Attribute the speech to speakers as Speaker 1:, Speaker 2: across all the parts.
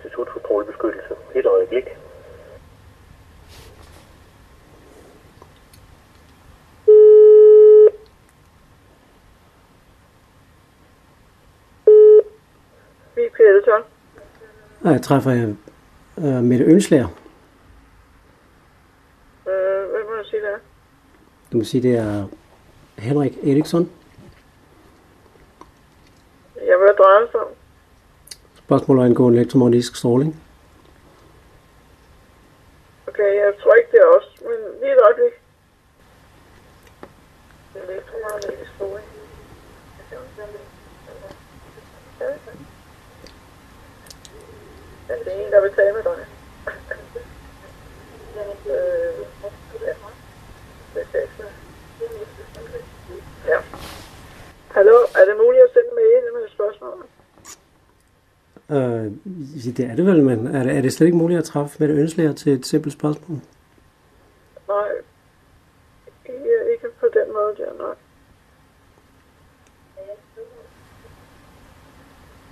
Speaker 1: til Institut for Strålebeskyttelse. Et øjeblik.
Speaker 2: Vibeke Elton.
Speaker 3: Og jeg træffer jeg øh, Mette Ønslager.
Speaker 2: Øh, hvad må jeg sige der?
Speaker 3: Du må sige, det er Henrik Eriksson.
Speaker 2: Jeg vil dreje sig om.
Speaker 3: Spørgsmål angående elektromagnetisk stråling.
Speaker 2: Okay, jeg tror ikke, det er os, men lige et øjeblik. Elektromagnetisk stråling. Ja, det er en, der vil tale med dig. øh, ja. Det er. Ja. Hallo, er det muligt at sende en mail med et spørgsmål?
Speaker 3: Øh, det er det vel, men er det, er det slet ikke muligt at træffe Mette Ønslager til et simpelt spørgsmål?
Speaker 2: Nej. Ikke, ikke på den måde der, nej.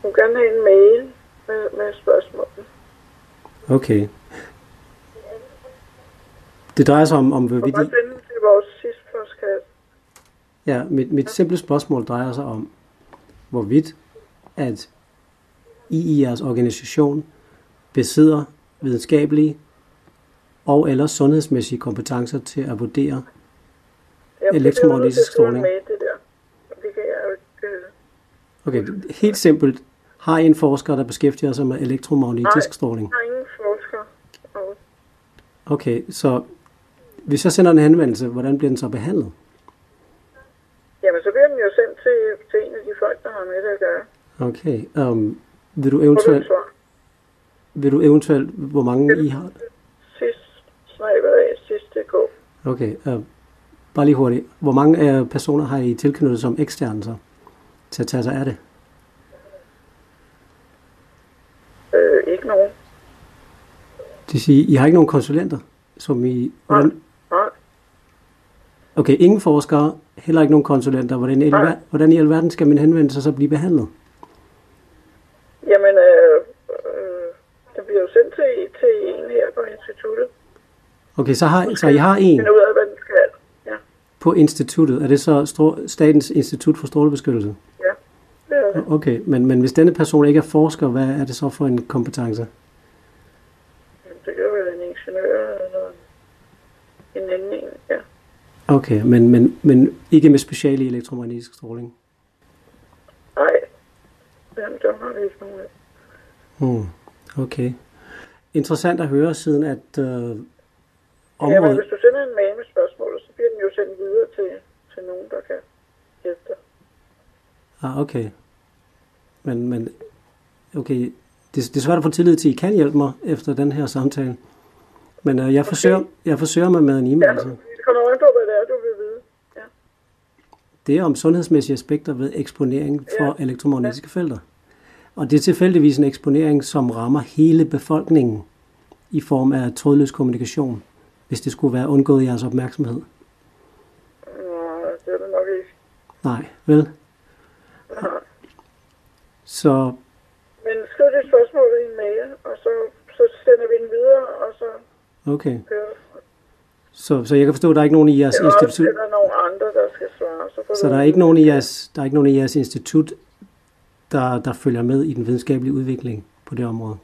Speaker 2: Hun kan have en mail med, med spørgsmål.
Speaker 3: Okay. Det drejer sig om, om hvorvidt...
Speaker 2: sende den til vores sidste postkasse.
Speaker 3: ja, mit, mit simple spørgsmål drejer sig om, hvorvidt at I i jeres organisation besidder videnskabelige og eller sundhedsmæssige kompetencer til at vurdere Elektromagnetisk stråling.
Speaker 2: mail, det der. Det kan jeg jo ikke... øh,
Speaker 3: Okay, helt simpelt. Har I en forsker, der beskæftiger sig med elektromagnetisk
Speaker 2: Nej.
Speaker 3: stråling?
Speaker 2: Har ingen forsker. Og
Speaker 3: Okay, så hvis jeg sender en henvendelse, hvordan bliver den så behandlet?
Speaker 2: Jamen, så bliver den jo sendt til, til en af de folk, der har med det at gøre.
Speaker 3: Okay, um, vil du eventuelt, vil du eventuelt, hvor mange I har?
Speaker 2: Sidst, snaber af, sidst DK.
Speaker 3: Okay, uh, bare lige hurtigt. Hvor mange uh, personer har I tilknyttet som eksterne så, til at tage sig af det?
Speaker 2: Øh, ikke nogen.
Speaker 3: Det vil sige, I har ikke nogen konsulenter, som I... Hvordan,
Speaker 2: Nej.
Speaker 3: okay, ingen forskere, heller ikke nogen konsulenter. Hvordan, i alver- hvordan i alverden skal min henvendelse så blive behandlet?
Speaker 2: Jamen, øh, øh, den bliver jo sendt til, til en her på instituttet.
Speaker 3: Okay, så, har, så I har en
Speaker 2: Finde ud af, hvad den skal. Ja,
Speaker 3: på instituttet. Er det så Statens Institut for Strålebeskyttelse?
Speaker 2: ja. Det.
Speaker 3: Okay, men, men hvis denne person ikke er forsker, hvad er det så for en kompetence?
Speaker 2: Det kan være en ingeniør eller en anden en. Ja.
Speaker 3: Okay, men, men, men ikke med speciale i elektromagnetisk stråling?
Speaker 2: Nej, den der har vi ikke nogen af.
Speaker 3: Hmm, okay. Interessant at høre, siden at øh,
Speaker 2: Ja, men
Speaker 3: området...
Speaker 2: hvis du sender en mail med spørgsmål, så bliver den jo sendt videre til, til nogen, der kan hjælpe dig.
Speaker 3: Ah, okay. Men, men okay, det, det er svært at få tillid til, at I kan hjælpe mig efter den her samtale. Men øh, jeg, forsøger, jeg forsøger mig med en
Speaker 2: Ja,
Speaker 3: e-mail. så.
Speaker 2: det kommer an på, hvad det er, du vil vide. Ja.
Speaker 3: Det er om sundhedsmæssige aspekter ved eksponering for
Speaker 2: Ja.
Speaker 3: elektromagnetiske felter. Og det er tilfældigvis en eksponering, som rammer hele befolkningen i form af trådløs kommunikation, hvis det skulle være undgået jeres opmærksomhed.
Speaker 2: Nå, det er det nok ikke.
Speaker 3: Nej, vel?
Speaker 2: Nej.
Speaker 3: Så,
Speaker 2: Men skriv dit spørgsmål i en mail, og så, så sender vi den videre, og så
Speaker 3: okay. Så, så jeg kan forstå, at der er ikke nogen i jeres institut.
Speaker 2: er der nogle andre, der skal svare. Så,
Speaker 3: Så der er ikke nogen i jeres, der er ikke nogen i jeres institut, der, der følger med i den videnskabelige udvikling på det område.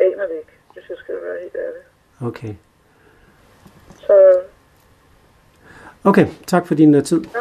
Speaker 2: aner det ikke, hvis jeg skal være helt ærlig.
Speaker 3: Okay.
Speaker 2: Så
Speaker 3: Okay, tak for din uh, tid.
Speaker 2: ja,